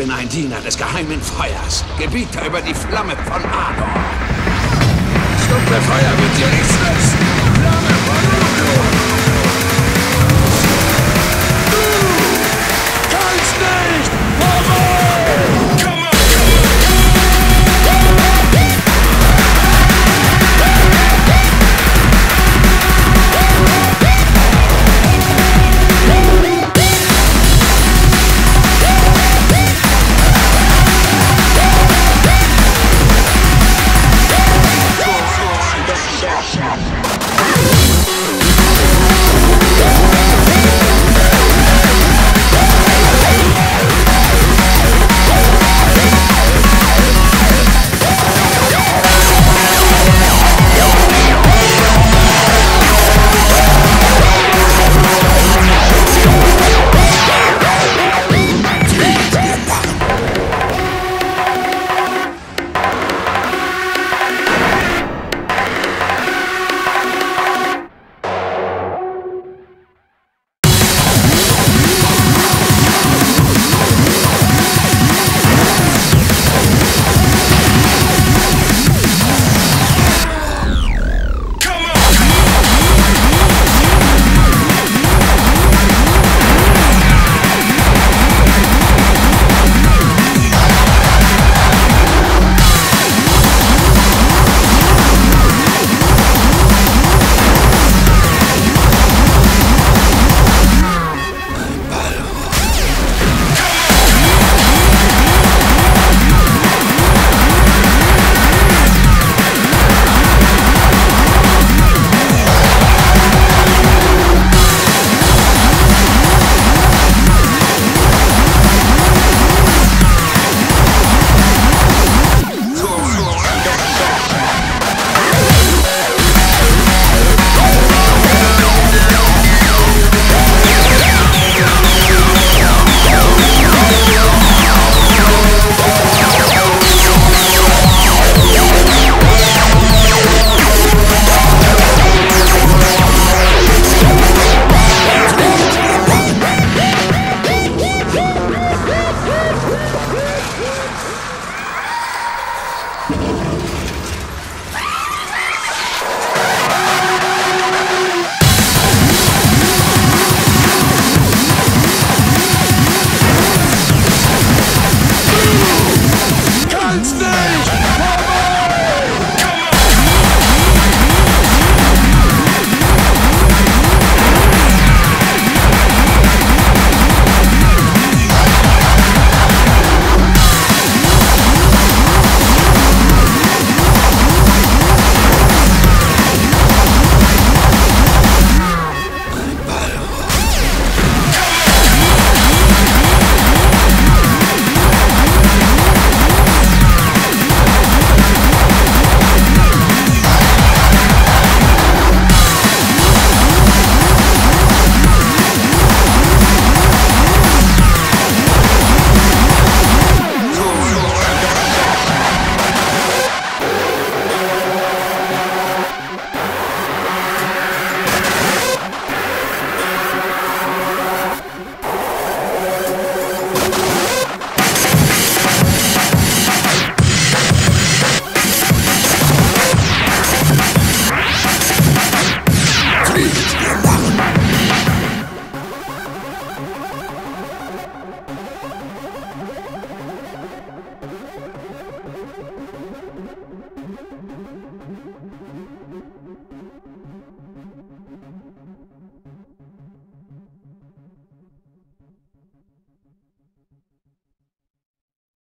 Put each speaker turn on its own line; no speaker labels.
bin ein Diener des geheimen Feuers, Gebieter über die Flamme von Ador. Dunkle Feuer wird dir nichts nützen. Flamme von Ador!